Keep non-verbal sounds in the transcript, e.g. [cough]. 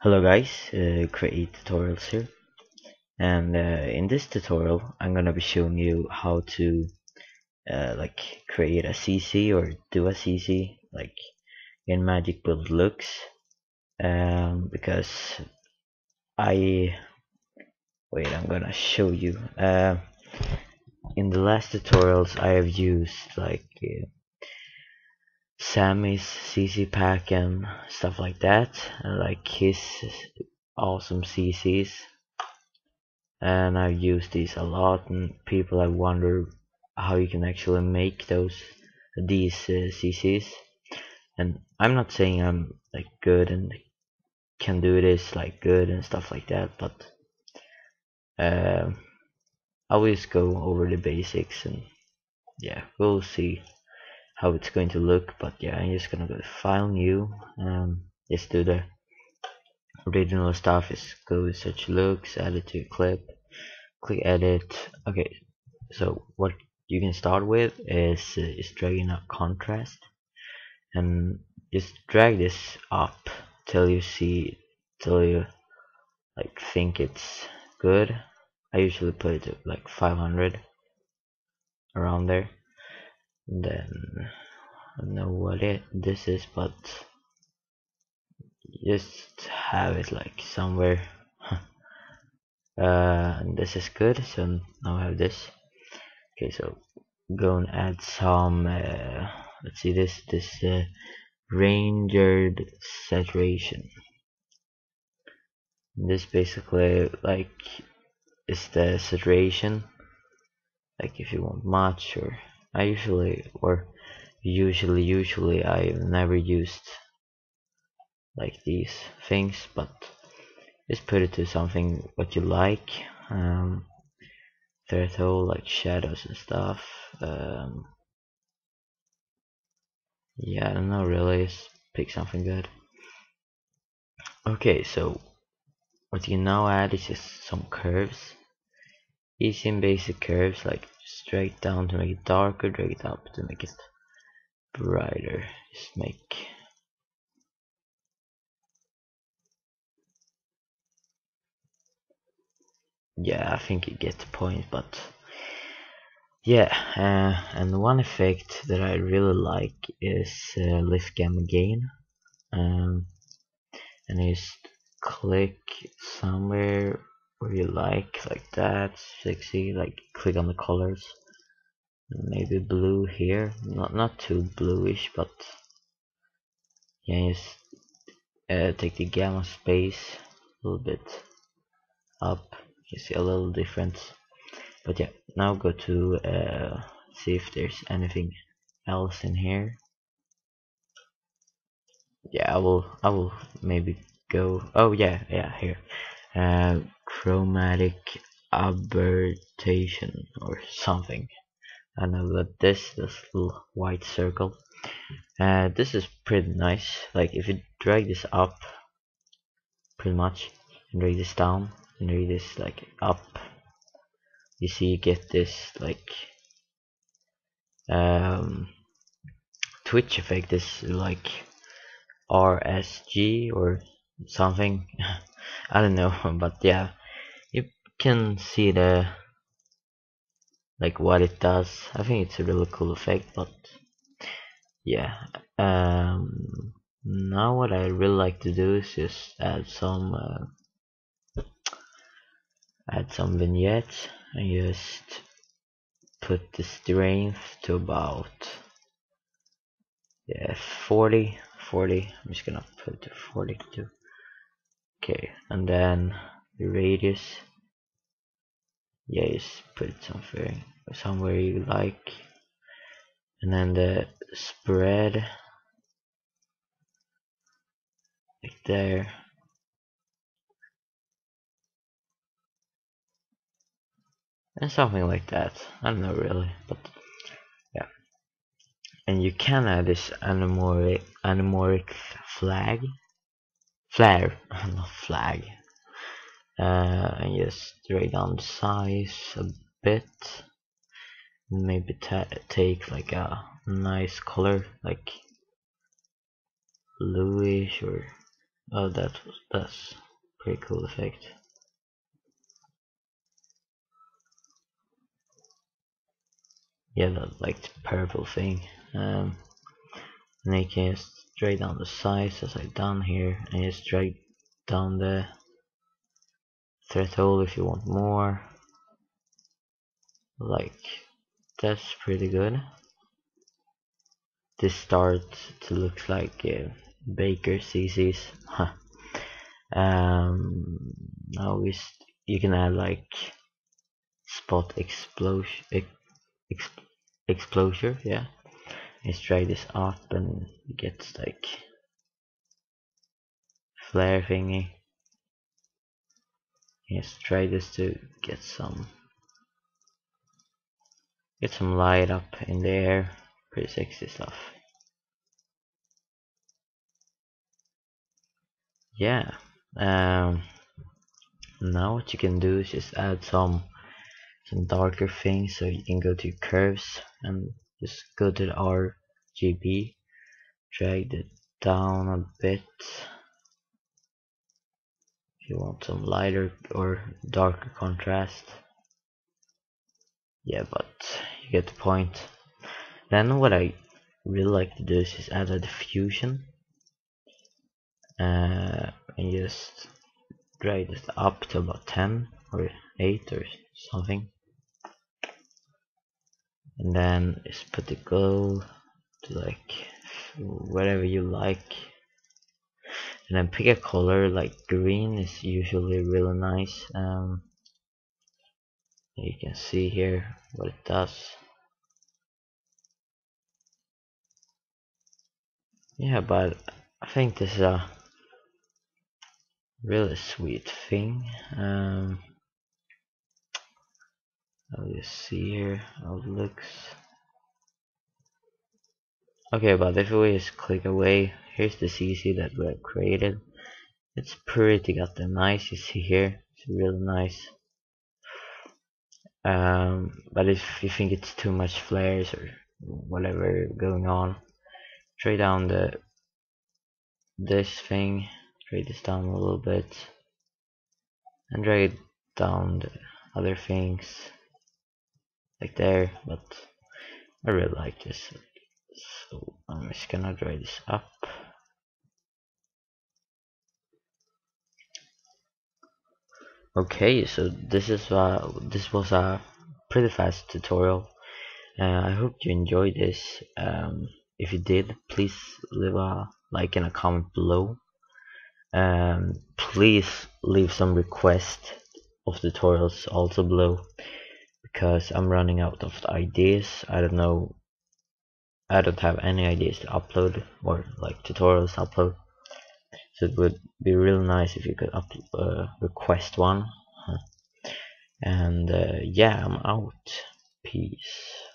Hello guys, uh, Cre8Tutorials here. And uh, in this tutorial I'm gonna be showing you how to uh, like create a CC or do a CC like in Magic Bullet Looks um, because I wait I'm gonna show you. Uh, in the last tutorials I have used like uh, Sammy's CC pack and stuff like that. And like his awesome CCs and I've used these a lot and people have wondered how you can actually make those these uh, CCs and I'm not saying I'm like good and can do this like good and stuff like that but uh, I always go over the basics and yeah we'll see how it's going to look but yeah I'm just gonna go to file new um, just do the original stuff is go to search looks add it to your clip click edit. Okay so what you can start with is uh, is dragging up contrast and just drag this up till you see till you like think it's good. I usually put it like 500 around there then I don't know what it this is but just have it like somewhere. [laughs] Uh, this is good so now I have this. Okay so go and add some uh, let's see this this uh, ranged saturation. This basically like is the saturation like if you want much or I usually or usually usually I've never used like these things but just put it to something what you like um, threshold like shadows and stuff um, yeah I don't know really just pick something good. Okay so what you now add is just some curves. Easy and basic curves like straight down to make it darker, drag it up to make it brighter. Just make yeah, I think you get the point, but yeah, uh, and one effect that I really like is uh, lift gamma gain, um, and just click somewhere where you like like that? Sexy like click on the colors. Maybe blue here. Not not too bluish but yeah just uh, take the gamma space a little bit up. You see a little difference. But yeah now go to uh, see if there's anything else in here. Yeah I will I will maybe go oh yeah yeah here chromatic aberration or something. I know that this this little white circle. Uh, this is pretty nice. Like if you drag this up pretty much and drag this down and drag this like up you see you get this like um, twitch effect. Is like RSG or something [laughs] I don't know [laughs] but yeah you can see the like what it does. I think it's a really cool effect but yeah um, now what I really like to do is just add some uh, add some vignettes and just put the strength to about yeah 40 40 I'm just gonna put it to 42 okay and then the radius. Yeah just put it somewhere somewhere you like. And then the spread. Like there. And something like that. I don't know really but yeah. And you can add this anamorphic anamorphic flag flare not flag uh, and just drag down the size a bit. Maybe take like a nice color like bluish or oh that was that's pretty cool effect. Yeah that like the purple thing. Um, and you can just drag down the size as I've done here and just drag down the threshold if you want more. Like that's pretty good. This starts to look like uh, Baker CC's um, now we you can add like spot explosion ex exposure yeah let's try this up and get like flare thingy. Let's try this to get some get some light up in there pretty sexy stuff. Yeah um, now what you can do is just add some some darker things so you can go to curves and just go to the RGB drag it down a bit. If you want some lighter or darker contrast. Yeah but you get the point. Then what I really like to do is just add a diffusion. Uh, and just drag this up to about 10 or 8 or something and then the glow to like whatever you like. And then pick a color like green is usually really nice. Um, you can see here what it does. Yeah but I think this is a really sweet thing. Um, I'll just see here how it looks okay but if we just click away here's the CC that we have created. It's pretty goddamn nice you see here? It's really nice. Um, but if you think it's too much flares or whatever going on try down the this thing drag this down a little bit and drag down the other things like there but I really like this. So I'm just gonna drag this up. Okay so this is uh this was a pretty fast tutorial. Uh, I hope you enjoyed this. Um, if you did please leave a like and a comment below. Um, please leave some requests of tutorials also below because I'm running out of ideas. I don't know. I don't have any ideas to upload or like tutorials to upload. So it would be really nice if you could up, uh, request one. And uh, yeah I'm out. Peace